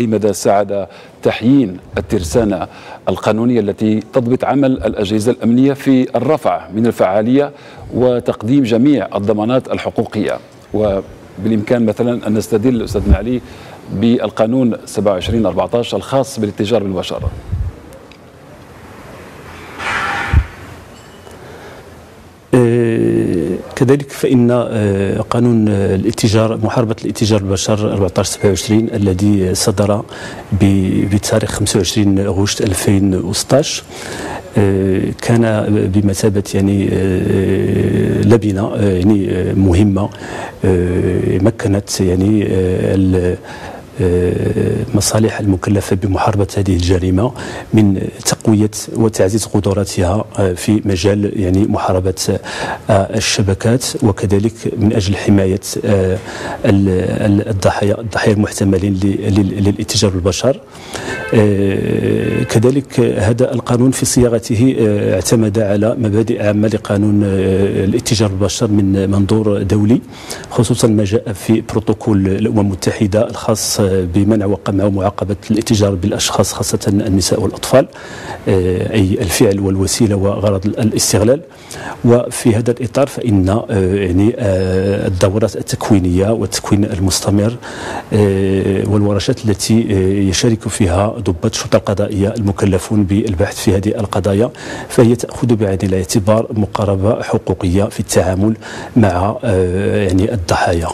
أي مدى ساعد تحيين الترسانة القانونية التي تضبط عمل الأجهزة الأمنية في الرفع من الفعالية وتقديم جميع الضمانات الحقوقية. وبالإمكان مثلا أن نستدل أستاذ علي بالقانون 27 14 الخاص بالاتجار بالبشر. آه، كذلك فإن آه، قانون الاتجار محاربة الاتجار بالبشر 1427 الذي صدر بتاريخ 25 أغسطس 2016 آه، كان بمثابة يعني لبنة يعني مهمة مكنت يعني المصالح المكلفة بمحاربة هذه الجريمة من تقوية وتعزيز قدراتها آه، في مجال يعني محاربة آه، الشبكات وكذلك من أجل حماية آه، الضحايا الضحايا المحتملين للاتجار بالبشر كذلك هذا القانون في صياغته اعتمد على مبادئ عامة لقانون الاتجار بالبشر من منظور دولي خصوصا ما جاء في بروتوكول الأمم المتحدة الخاص بمنع وقمع ومعاقبة الاتجار بالأشخاص خاصة النساء والأطفال. آه، أي الفعل والوسيلة وغرض الاستغلال. وفي هذا الإطار فإن آه، يعني آه، الدورات التكوينية والتكوين المستمر والورشات التي يشارك فيها ضباط الشرطة القضائية المكلفون بالبحث في هذه القضايا فهي تأخذ بعين الاعتبار مقاربة حقوقية في التعامل مع يعني الضحايا.